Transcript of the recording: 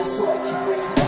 I'm the up.